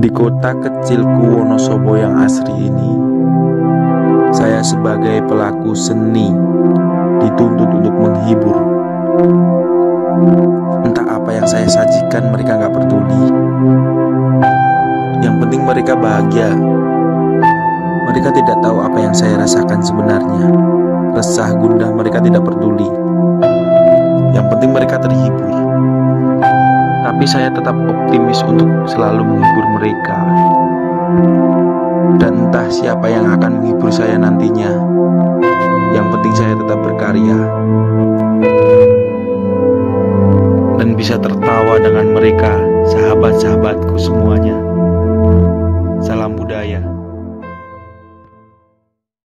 Di kota kecilku Wonosobo yang asri ini, saya sebagai pelaku seni dituntut untuk menghibur. Entah apa yang saya sajikan mereka nggak peduli. Yang penting mereka bahagia. Mereka tidak tahu apa yang saya rasakan sebenarnya. Resah gundah mereka tidak peduli. Yang penting mereka terhibur. Tapi saya tetap optimis untuk selalu menghibur mereka. Dan entah siapa yang akan menghibur saya nantinya. Yang penting saya tetap berkarya. Dan bisa tertawa dengan mereka, sahabat-sahabatku semuanya.